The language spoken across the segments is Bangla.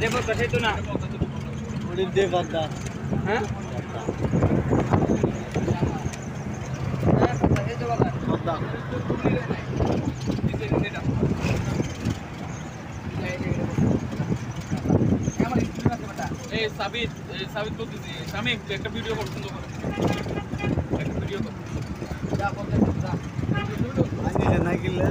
এটা পর কথাই তো না ওটির দে বাদ্দা হ্যাঁ এই সাবিত সাবিত বলতেছি আমি একটা ভিডিও পছন্দ করে একটা ভিডিও করতে যা বলতে যা ভিডিও না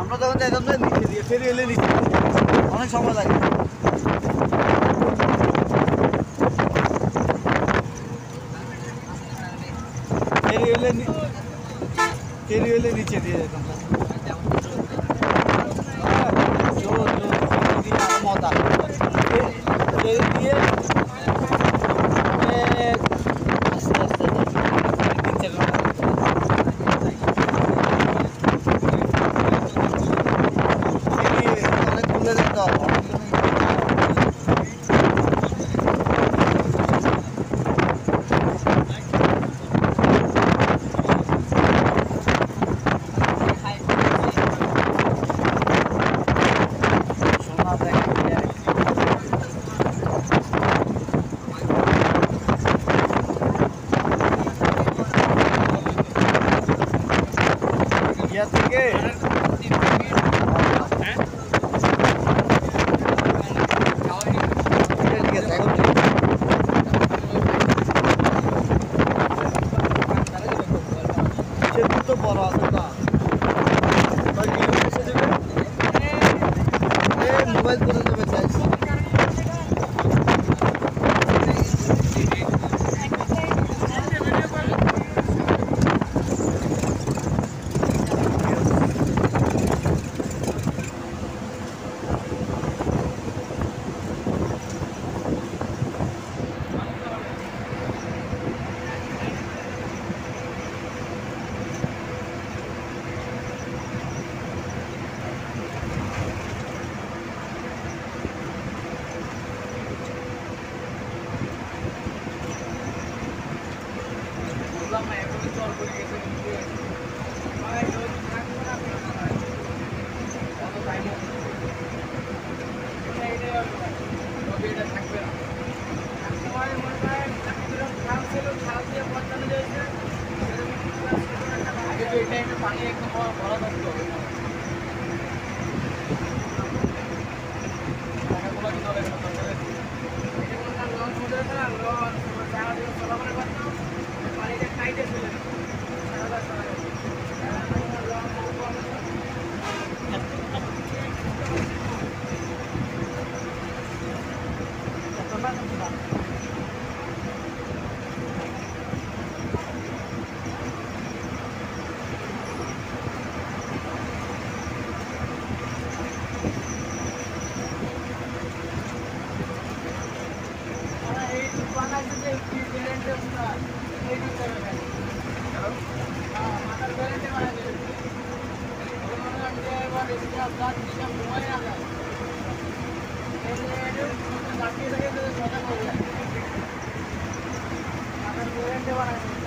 আমরা যখন যাইতাম যে নিচে দিয়ে ফেরি এলে নিচে অনেক সময় লাগে ফেরি এলে ফেরি এলে নিচে দিয়ে যেতাম মজা দিয়ে valorosa, tá? Gracias. अगर